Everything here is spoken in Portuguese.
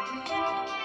Música